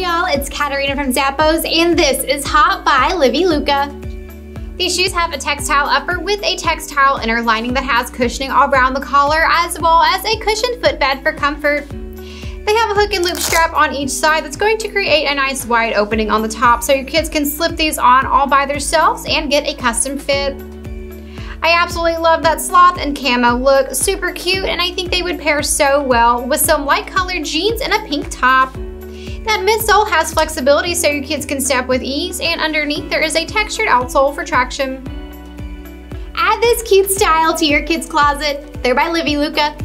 y'all, it's Katarina from Zappos, and this is Hop by Livie Luca. These shoes have a textile upper with a textile inner lining that has cushioning all around the collar, as well as a cushioned footbed for comfort. They have a hook and loop strap on each side that's going to create a nice wide opening on the top so your kids can slip these on all by themselves and get a custom fit. I absolutely love that sloth and camo look, super cute, and I think they would pair so well with some light colored jeans and a pink top. That midsole has flexibility so your kids can step with ease, and underneath there is a textured outsole for traction. Add this cute style to your kids' closet. They're by Livie Luca.